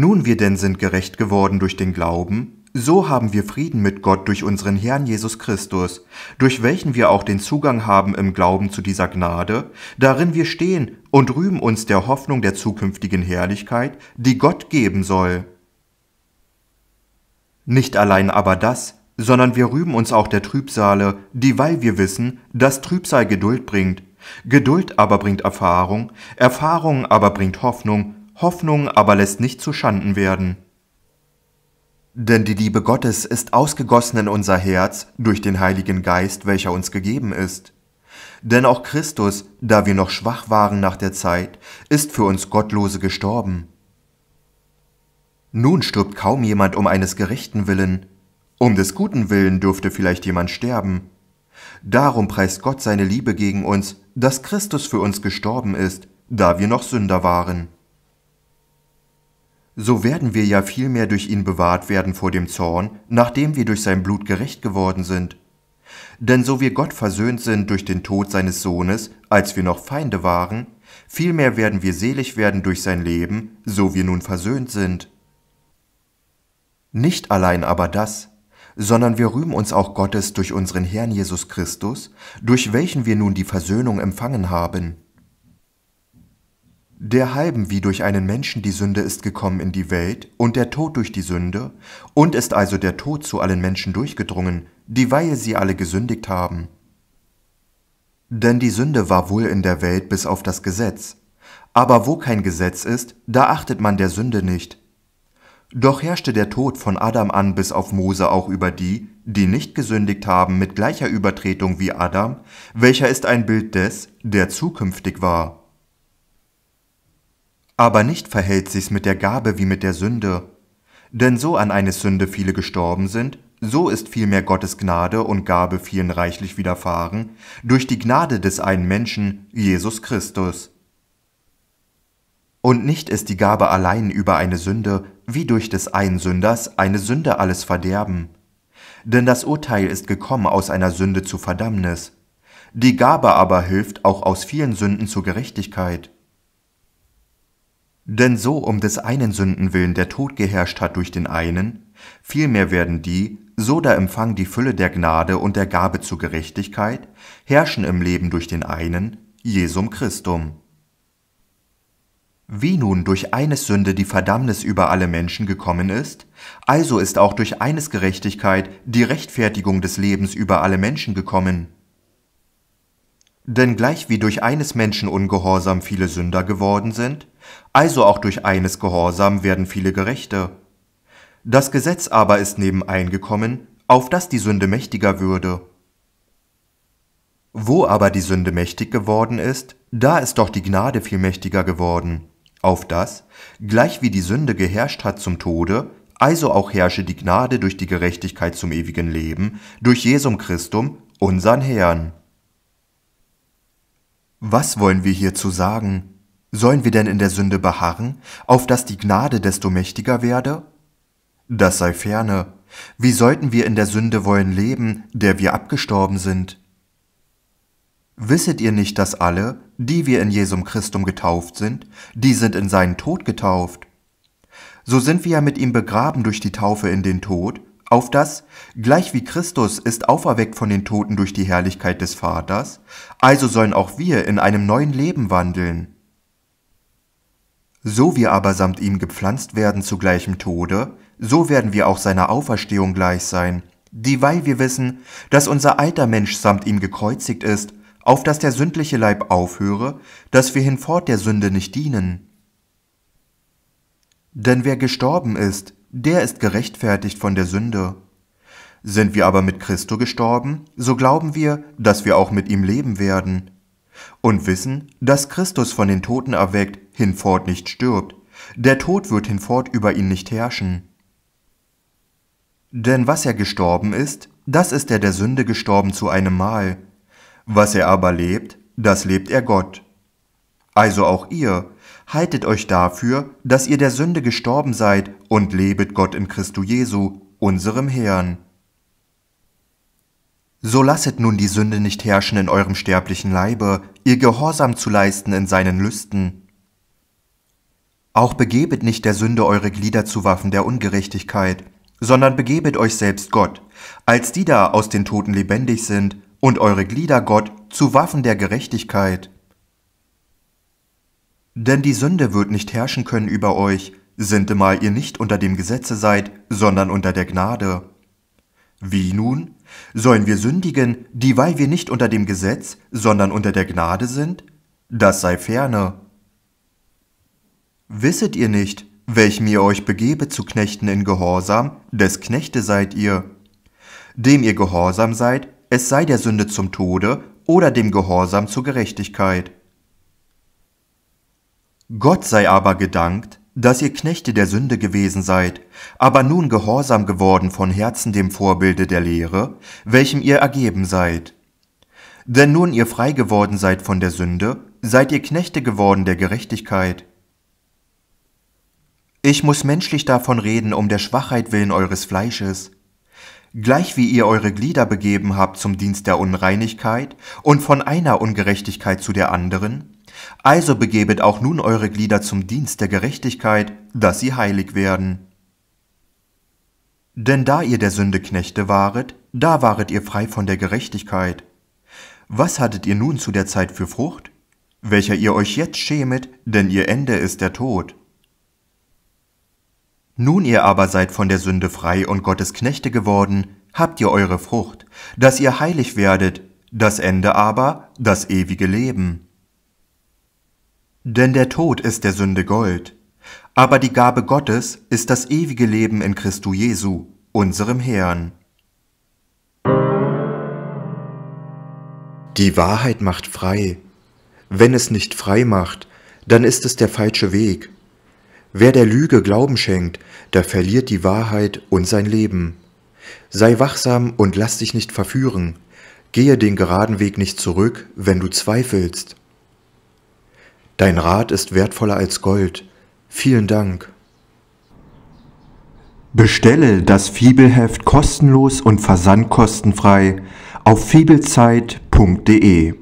Nun wir denn sind gerecht geworden durch den Glauben, so haben wir Frieden mit Gott durch unseren Herrn Jesus Christus, durch welchen wir auch den Zugang haben im Glauben zu dieser Gnade, darin wir stehen und rühmen uns der Hoffnung der zukünftigen Herrlichkeit, die Gott geben soll. Nicht allein aber das, sondern wir rühmen uns auch der Trübsale, dieweil wir wissen, dass Trübsal Geduld bringt, Geduld aber bringt Erfahrung, Erfahrung aber bringt Hoffnung, Hoffnung aber lässt nicht zu Schanden werden. Denn die Liebe Gottes ist ausgegossen in unser Herz durch den Heiligen Geist, welcher uns gegeben ist. Denn auch Christus, da wir noch schwach waren nach der Zeit, ist für uns Gottlose gestorben. Nun stirbt kaum jemand um eines Gerechten willen, um des Guten willen dürfte vielleicht jemand sterben. Darum preist Gott seine Liebe gegen uns, dass Christus für uns gestorben ist, da wir noch Sünder waren. So werden wir ja vielmehr durch ihn bewahrt werden vor dem Zorn, nachdem wir durch sein Blut gerecht geworden sind. Denn so wir Gott versöhnt sind durch den Tod seines Sohnes, als wir noch Feinde waren, vielmehr werden wir selig werden durch sein Leben, so wir nun versöhnt sind. Nicht allein aber das, sondern wir rühmen uns auch Gottes durch unseren Herrn Jesus Christus, durch welchen wir nun die Versöhnung empfangen haben. Der halben wie durch einen Menschen die Sünde ist gekommen in die Welt und der Tod durch die Sünde, und ist also der Tod zu allen Menschen durchgedrungen, dieweil sie alle gesündigt haben. Denn die Sünde war wohl in der Welt bis auf das Gesetz, aber wo kein Gesetz ist, da achtet man der Sünde nicht, doch herrschte der Tod von Adam an bis auf Mose auch über die, die nicht gesündigt haben mit gleicher Übertretung wie Adam, welcher ist ein Bild des, der zukünftig war. Aber nicht verhält sich's mit der Gabe wie mit der Sünde. Denn so an eines Sünde viele gestorben sind, so ist vielmehr Gottes Gnade und Gabe vielen reichlich widerfahren, durch die Gnade des einen Menschen, Jesus Christus. Und nicht ist die Gabe allein über eine Sünde, wie durch des einen Sünders eine Sünde alles Verderben. Denn das Urteil ist gekommen aus einer Sünde zu Verdammnis. Die Gabe aber hilft auch aus vielen Sünden zur Gerechtigkeit. Denn so um des einen Sünden willen der Tod geherrscht hat durch den einen, vielmehr werden die, so da empfangen die Fülle der Gnade und der Gabe zur Gerechtigkeit, herrschen im Leben durch den einen, Jesum Christum. Wie nun durch eines Sünde die Verdammnis über alle Menschen gekommen ist, also ist auch durch eines Gerechtigkeit die Rechtfertigung des Lebens über alle Menschen gekommen. Denn gleich wie durch eines Menschen Ungehorsam viele Sünder geworden sind, also auch durch eines Gehorsam werden viele Gerechte. Das Gesetz aber ist nebeneingekommen, auf das die Sünde mächtiger würde. Wo aber die Sünde mächtig geworden ist, da ist doch die Gnade viel mächtiger geworden auf das, gleich wie die Sünde geherrscht hat zum Tode, also auch herrsche die Gnade durch die Gerechtigkeit zum ewigen Leben, durch Jesum Christum, unsern Herrn. Was wollen wir hierzu sagen? Sollen wir denn in der Sünde beharren, auf dass die Gnade desto mächtiger werde? Das sei ferne. Wie sollten wir in der Sünde wollen leben, der wir abgestorben sind? Wisset ihr nicht, dass alle, die wir in Jesum Christum getauft sind, die sind in seinen Tod getauft? So sind wir ja mit ihm begraben durch die Taufe in den Tod, auf das, gleich wie Christus ist auferweckt von den Toten durch die Herrlichkeit des Vaters, also sollen auch wir in einem neuen Leben wandeln. So wir aber samt ihm gepflanzt werden zu gleichem Tode, so werden wir auch seiner Auferstehung gleich sein, dieweil wir wissen, dass unser alter Mensch samt ihm gekreuzigt ist, auf dass der sündliche Leib aufhöre, dass wir hinfort der Sünde nicht dienen. Denn wer gestorben ist, der ist gerechtfertigt von der Sünde. Sind wir aber mit Christo gestorben, so glauben wir, dass wir auch mit ihm leben werden. Und wissen, dass Christus von den Toten erweckt hinfort nicht stirbt, der Tod wird hinfort über ihn nicht herrschen. Denn was er gestorben ist, das ist er der Sünde gestorben zu einem Mal, was er aber lebt, das lebt er Gott. Also auch ihr, haltet euch dafür, dass ihr der Sünde gestorben seid und lebet Gott in Christo Jesu, unserem Herrn. So lasset nun die Sünde nicht herrschen in eurem sterblichen Leibe, ihr Gehorsam zu leisten in seinen Lüsten. Auch begebet nicht der Sünde eure Glieder zu Waffen der Ungerechtigkeit, sondern begebet euch selbst Gott, als die da aus den Toten lebendig sind, und eure Glieder Gott zu Waffen der Gerechtigkeit. Denn die Sünde wird nicht herrschen können über euch, sintemal ihr nicht unter dem Gesetze seid, sondern unter der Gnade. Wie nun? Sollen wir sündigen, dieweil wir nicht unter dem Gesetz, sondern unter der Gnade sind? Das sei ferne. Wisset ihr nicht, welchem ihr euch begebe zu Knechten in Gehorsam, des Knechte seid ihr. Dem ihr gehorsam seid, es sei der Sünde zum Tode oder dem Gehorsam zur Gerechtigkeit. Gott sei aber gedankt, dass ihr Knechte der Sünde gewesen seid, aber nun gehorsam geworden von Herzen dem Vorbilde der Lehre, welchem ihr ergeben seid. Denn nun ihr frei geworden seid von der Sünde, seid ihr Knechte geworden der Gerechtigkeit. Ich muss menschlich davon reden, um der Schwachheit willen eures Fleisches. Gleich wie ihr eure Glieder begeben habt zum Dienst der Unreinigkeit und von einer Ungerechtigkeit zu der anderen, also begebet auch nun eure Glieder zum Dienst der Gerechtigkeit, dass sie heilig werden. Denn da ihr der Sünde Knechte waret, da waret ihr frei von der Gerechtigkeit. Was hattet ihr nun zu der Zeit für Frucht? Welcher ihr euch jetzt schämet, denn ihr Ende ist der Tod. Nun ihr aber seid von der Sünde frei und Gottes Knechte geworden, habt ihr eure Frucht, dass ihr heilig werdet, das Ende aber das ewige Leben. Denn der Tod ist der Sünde Gold, aber die Gabe Gottes ist das ewige Leben in Christo Jesu, unserem Herrn. Die Wahrheit macht frei. Wenn es nicht frei macht, dann ist es der falsche Weg. Wer der Lüge Glauben schenkt, der verliert die Wahrheit und sein Leben. Sei wachsam und lass dich nicht verführen. Gehe den geraden Weg nicht zurück, wenn du zweifelst. Dein Rat ist wertvoller als Gold. Vielen Dank. Bestelle das Fibelheft kostenlos und versandkostenfrei auf fibelzeit.de.